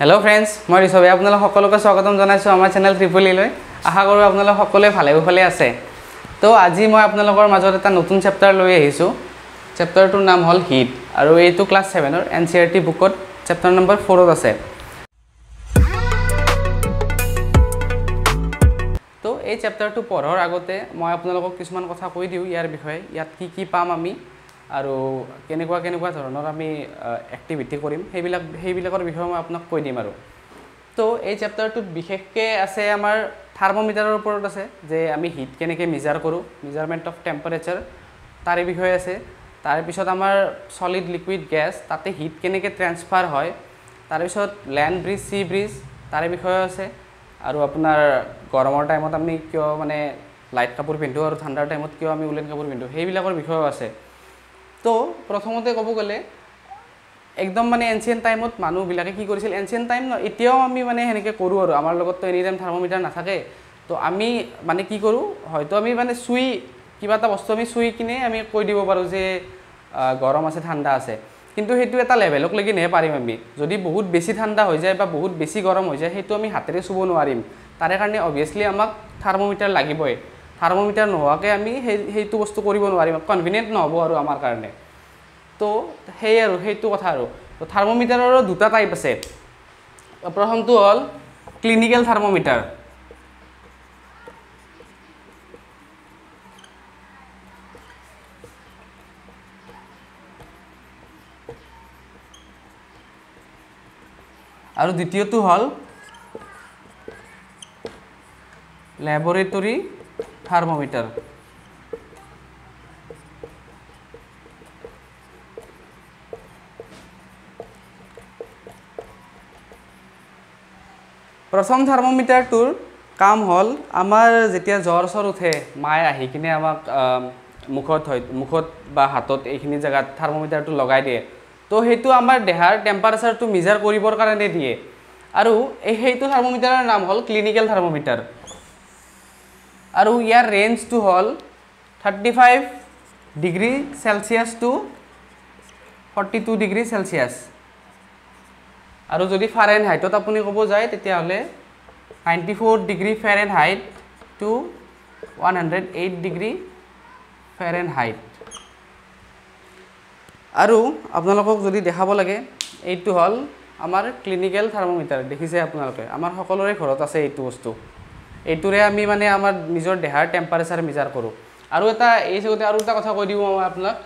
Hello friends মই ঋষভে আপোনালোক সকলোকে স্বাগতম জনাইছোঁ আমাৰ চেনেল ত্ৰিপুলিলৈ আশা কৰোঁ আপোনালোক সকলোৱে ভালে কুশলে আছে। তো আজি মই আপোনালোকৰ মাজত এটা নতুন চেপ্টাৰ লৈ আহিছোঁ। চেপ্টাৰটোৰ নাম হ'ল হিট আৰু এইটো ক্লাছ ছেভেনৰ এন চি আৰ টি বুকত চেপ্টাৰ নম্বৰ ফ'ৰত আছে। তো এই চেপ্টাৰটো পঢ়াৰ আগতে মই আপোনালোকক কিছুমান কথা কৈ দিওঁ ইয়াৰ বিষয়ে ইয়াত কি কি পাম আমি। আৰু কেনেকুৱা কেনেকুৱা ধৰণৰ আমি এক্টিভিটি কৰিম সেইবিলাক সেইবিলাকৰ বিষয়ে মই আপোনাক কৈ দিম আৰু। তো এই চেপ্টাৰটোত বিশেষকৈ আছে আমাৰ থাৰ্মোমিটাৰৰ ওপৰত আছে যে আমি হিট কেনেকৈ মেজাৰ কৰোঁ মেজাৰমেণ্ট অফ টেম্পাৰেচাৰ তাৰে বিষয়ে আছে। তাৰপিছত আমাৰ চলিড লিকুইড গেছ তাতে হিট কেনেকৈ ট্ৰেন্সফাৰ হয় তাৰপিছত লেণ্ড ব্ৰিজ চি ব্ৰিজ তাৰে বিষয়ে আছে। আৰু আপোনাৰ গৰমৰ টাইমত আমি কিয় মানে লাইট কাপোৰ পিন্ধোঁ আৰু ঠাণ্ডাৰ টাইমত কিয় আমি উলেন কাপোৰ পিন্ধোঁ সেইবিলাকৰ বিষয়েও আছে। তো প্ৰথমতে ক'ব গ'লে একদম মানে এনচিয়েণ্ট টাইমত মানুহবিলাকে কি কৰিছিল? এনচিয়েণ্ট টাইম ন এতিয়াও আমি মানে সেনেকৈ কৰোঁ আৰু। আমাৰ লগততো এনি টাইম থাৰ্মোমিটাৰ নাথাকে। তো আমি মানে কি কৰোঁ হয়তো আমি মানে চুই কিবা এটা বস্তু আমি চুই কিনে আমি কৈ দিব পাৰোঁ যে গৰম আছে ঠাণ্ডা আছে। কিন্তু সেইটো এটা লেভেলক লেকিনহে পাৰিম আমি। যদি বহুত বেছি ঠাণ্ডা হৈ যায় বা বহুত বেছি গৰম হৈ যায় সেইটো আমি হাতেৰে চুব নোৱাৰিম। তাৰে কাৰণে অভিয়াছলি আমাক থাৰ্মোমিটাৰ লাগিবই। থাৰ্মোমিটাৰ নোহোৱাকৈ আমি সেই সেইটো বস্তু কৰিব নোৱাৰিম কনভিনিয়েণ্ট নহ'ব আৰু আমাৰ কাৰণে। তো সেই আৰু সেইটো কথা আৰু। তো থাৰ্মোমিটাৰৰো দুটা টাইপ আছে। প্ৰথমটো হ'ল ক্লিনিকেল থাৰ্মোমিটাৰ আৰু দ্বিতীয়টো হ'ল লেবৰেটৰী থাৰ্মোমিটাৰ প্ৰথম থাৰ্মোমিটাৰটোৰ কাম হ'ল আমাৰ যেতিয়া জ্বৰ চৰ উঠে মায়ে আহি কিনে আমাক আম, মুখত হয় মুখত বা হাতত এইখিনি জেগাত থাৰ্মোমিটাৰটো লগাই দিয়ে। তো সেইটো আমাৰ দেহাৰ টেম্পাৰেচাৰটো মেজাৰ কৰিবৰ কাৰণে দিয়ে। আৰু এই সেইটো থাৰ্মোমিটাৰৰ নাম হ'ল ক্লিনিকেল থাৰ্মোমিটাৰ। আৰু ইয়াৰ ৰেঞ্জটো হ'ল thirty five degree Celsius to forty two degree Celsius আৰু যদি ফাৰেন হাইটত আপুনি ক'ব যায় তেতিয়াহ'লে ninety four degree Fahrenheit to one hundred eight degree Fahrenheit আৰু আপোনালোকক যদি দেখাব লাগে এইটো হ'ল আমাৰ ক্লিনিকেল থাৰ্মোমিটাৰ দেখিছে আপোনালোকে? আমাৰ সকলোৰে ঘৰত আছে এইটো বস্তু। এইটোৰে আমি মানে আমাৰ নিজৰ দেহাৰ টেম্পাৰেচাৰ মেজাৰ কৰোঁ। আৰু এটা এই চকুতে আৰু এটা কথা কৈ দিওঁ মই আপোনাক।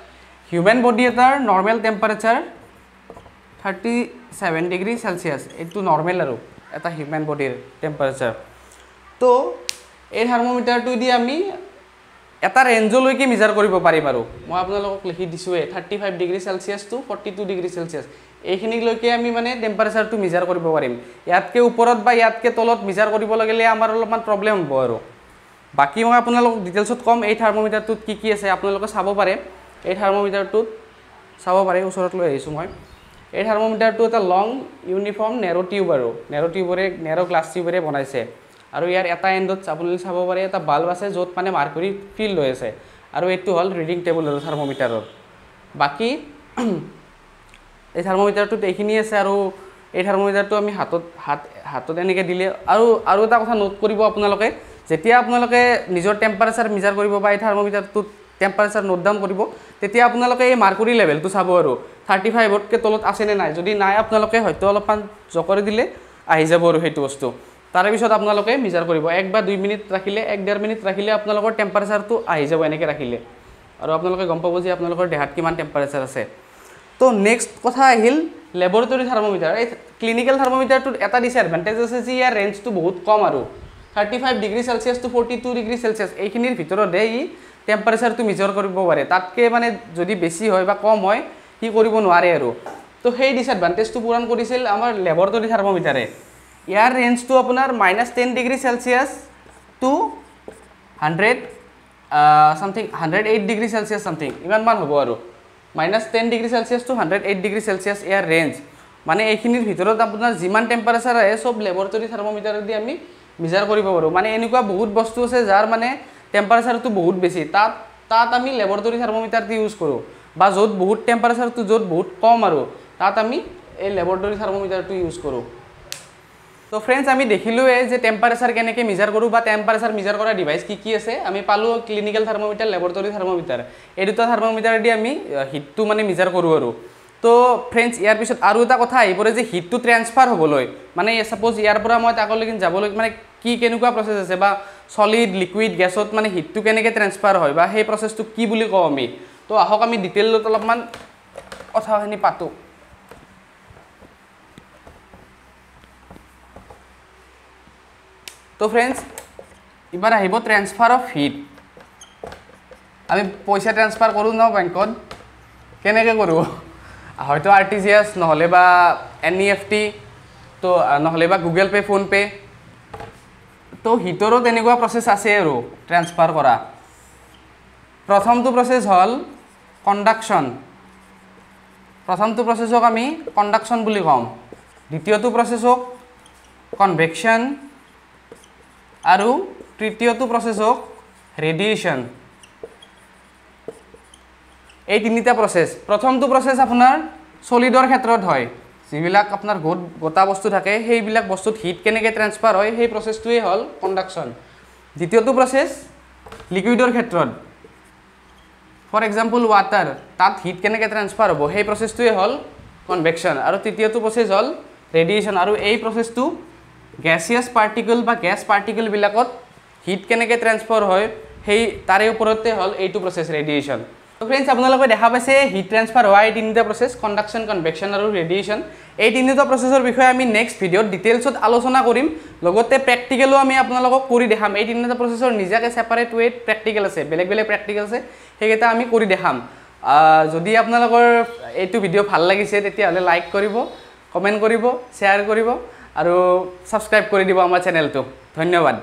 হিউমেন বডি এটাৰ normal temperature thirty seven degree Celsius এইটো নৰ্মেল আৰু এটা হিউমেন বডিৰ টেম্পাৰেচাৰ তো এই থাৰ্মোমিটাৰটো দি আমি এটা ৰেঞ্জলৈকে মেজাৰ কৰিব পাৰিম আৰু। মই আপোনালোকক লিখি দিছোঁৱে thirty five degree Celsius to forty two degree Celsius এইখিনিলৈকে আমি মানে টেম্পাৰেচাৰটো মেজাৰ কৰিব পাৰিম। ইয়াতকৈ ওপৰত বা ইয়াতকৈ তলত মেজাৰ কৰিব লাগিলে আমাৰ অলপমান প্ৰব্লেম হ'ব আৰু। বাকী মই আপোনালোকক ডিটেইলছত ক'ম এই থাৰ্মোমিটাৰটোত কি কি আছে আপোনালোকে চাব পাৰে। এই থাৰ্মোমিটাৰটোত চাব পাৰে ওচৰত লৈ আহিছোঁ মই। এই থাৰ্মোমিটাৰটো এটা লং ইউনিফৰ্ম নেৰ' টিউব আৰু। নেৰ' টিউবৰে নেৰ' গ্লাছ টিউবেৰে বনাইছে। আৰু ইয়াৰ এটা এণ্ডত আপুনি চাব পাৰে এটা বাল্ব আছে য'ত মানে মাৰ্কুৰী ফিল হৈ আছে। আৰু এইটো হ'ল ৰিডিং টেবুল আৰু থাৰ্মোমিটাৰৰ বাকী এই থাৰ্মোমিটাৰটোত এইখিনি আছে আৰু এই থাৰ্মোমিটাৰটো আমি হাতত হাত হাতত এনেকৈ দিলে আৰু আৰু এটা কথা নোট কৰিব আপোনালোকে যেতিয়া আপোনালোকে নিজৰ টেম্পাৰেচাৰ মেজাৰ কৰিব বা এই থাৰ্মোমিটাৰটোত টেম্পাৰেচাৰ নোট ডাউন কৰিব তেতিয়া আপোনালোকে এই মাৰ্কুৰী লেভেলটো চাব আৰু থাৰ্টি ফাইভতকৈ তলত আছেনে নাই। যদি নাই আপোনালোকে হয়তো অলপমান জকৰি দিলে আহি যাব আৰু সেইটো বস্তু। তাৰে পিছত আপোনালোকে মেজাৰ কৰিব। এক বা দুই মিনিট ৰাখিলে এক ডেৰ মিনিট ৰাখিলে আপোনালোকৰ টেম্পাৰেচাৰটো আহি যাব এনেকৈ ৰাখিলে। আৰু আপোনালোকে গম পাব যে আপোনালোকৰ দেহাত কিমান টেম্পাৰেচাৰ আছে। তো নেক্সট কথা আহিল লেবৰেটৰী থাৰ্মোমিটাৰ এই ক্লিনিকেল থাৰ্মোমিটাৰটোত এটা ডিছএডভান্টেজ আছে যে ইয়াৰ ৰেঞ্জটো বহুত কম আৰু। Thirty five degree Celsius to forty two degree Celsius এইখিনিৰ ভিতৰতহে ই টেম্পাৰেচাৰটো মেজাৰ কৰিব পাৰে। তাতকৈ মানে যদি বেছি হয় বা কম হয় সি কৰিব নোৱাৰে আৰু। তো সেই ডিছএডভান্টেজটো পূৰণ কৰিছিল আমাৰ লেবৰেটৰী থাৰ্মোমিটাৰে ইয়াৰ ৰেঞ্জটো আপোনাৰ minus ten degree Celsius to hundred something hundred eight degree Celsius something ইমানমান হ'ব আৰু। Minus ten degree Celsius to hundred eight degree Celsius year range. মানে এইখিনিৰ ভিতৰত আপোনাৰ যিমান টেম্পাৰেচাৰ আহে চব লেবৰেটৰী থাৰ্মোমিটাৰেদি আমি মেজাৰ কৰিব পাৰোঁ। মানে এনেকুৱা বহুত বস্তু আছে যাৰ মানে টেম্পাৰেচাৰটো বহুত বেছি। তাত তাত আমি লেবৰেটৰী থাৰ্মোমিটাৰটো ইউজ কৰোঁ। বা য'ত বহুত টেম্পাৰেচাৰটো য'ত বহুত কম আৰু তাত আমি এই লেবৰেটৰী থাৰ্মোমিটাৰটো ইউজ কৰোঁ। তো ফ্ৰেণ্ডছ আমি দেখিলোৱে যে টেম্পাৰেচাৰ কেনেকৈ মিজাৰ কৰোঁ বা টেম্পাৰেচাৰ মিজাৰ কৰা ডিভাইচ কি কি আছে। আমি পালোঁ ক্লিনিকেল থাৰ্মোমিটাৰ লেবৰেটৰী থাৰ্মোমিটাৰ এই দুটা থাৰ্মোমিটাৰ দি আমি হিটটো মানে মিজাৰ কৰোঁ আৰু। তো ফ্ৰেণ্ডছ ইয়াৰ পিছত আৰু এটা কথা আহি পৰে যে হিটটো ট্ৰেন্সফাৰ হ'বলৈ। মানে ছাপ'জ ইয়াৰ পৰা মই তাকলৈকে যাবলৈ মানে কি কেনেকুৱা প্ৰচেছ আছে বা চলিড লিকুইড গেছত মানে হিটটো কেনেকৈ ট্ৰেন্সফাৰ হয় বা সেই প্ৰচেছটো কি বুলি কওঁ আমি। তো আহক আমি ডিটেইলত অলপমান কথাখিনি পাতোঁ। তো ফ্ৰেণ্ডছ এইবাৰ আহিব ট্ৰেন্সফাৰ অফ হিট আমি পইচা ট্ৰেন্সফাৰ কৰোঁ ন বেংকত কেনেকৈ কৰোঁ? হয়তো আৰ টি জি এছ নহ'লে বা এন ই এফ টি তো নহ'লে বা গুগল পে' ফোনপে' তো হিটৰো তেনেকুৱা প্ৰচেছ আছে আৰু ট্ৰেন্সফাৰ কৰা। প্ৰথমটো প্ৰচেছ হ'ল কণ্ডাকশ্যন প্ৰথমটো প্ৰচেছক আমি কণ্ডাকশ্যন বুলি ক'ম। দ্বিতীয়টো প্ৰচেছক কনভেকশ্যন আৰু তৃতীয়টো প্ৰচেছক ৰেডিয়েশ্যন এই তিনিটা প্ৰচেছ প্ৰথমটো প্ৰচেছ আপোনাৰ চলিডৰ ক্ষেত্ৰত হয়। যিবিলাক আপোনাৰ গোট গোটা বস্তু থাকে সেইবিলাক বস্তুত হিট কেনেকৈ ট্ৰেন্সফাৰ হয় সেই প্ৰচেছটোৱেই হ'ল কণ্ডাকশ্যন দ্বিতীয়টো প্ৰচেছ লিকুইডৰ ক্ষেত্ৰত। ফৰ এক্সাম্পল ৱাটাৰ তাত হিট কেনেকৈ ট্ৰেন্সফাৰ হ'ব সেই প্ৰচেছটোৱে হ'ল কনভেকশ্যন আৰু তৃতীয়টো প্ৰচেছ হ'ল ৰেডিয়েশ্যন আৰু এই প্ৰচেছটো গেছিয়াছ পাৰ্টিকল বা গেছ পাৰ্টিকলবিলাকত হিট কেনেকৈ ট্ৰেন্সফাৰ হয় সেই তাৰে ওপৰতে হ'ল এইটো প্ৰচেছ ৰেডিয়েশ্যন তো ফ্ৰেণ্ডছ আপোনালোকে দেখা পাইছে হিট ট্ৰেন্সফাৰ হোৱা এই তিনিটা প্ৰচেছ কণ্ডাকশ্যন কনভেকশ্যন আৰু ৰেডিয়েশ্যন এই তিনিটা প্ৰচেছৰ বিষয়ে আমি নেক্সট ভিডিঅ'ত ডিটেইলছত আলোচনা কৰিম। লগতে প্ৰেক্টিকেলো আমি আপোনালোকক কৰি দেখাম। এই তিনিটা প্ৰচেছৰ নিজাকৈ ছেপাৰেট ৱেত প্ৰেক্টিকেল আছে বেলেগ বেলেগ প্ৰেক্টিকেল আছে সেইকেইটা আমি কৰি দেখাম। যদি আপোনালোকৰ এইটো ভিডিঅ' ভাল লাগিছে তেতিয়াহ'লে লাইক কৰিব কমেণ্ট কৰিব শ্বেয়াৰ কৰিব। আৰু ছাবস্ক্ৰাইব কৰি দিব আমাৰ চেনেলটো ধন্যবাদ।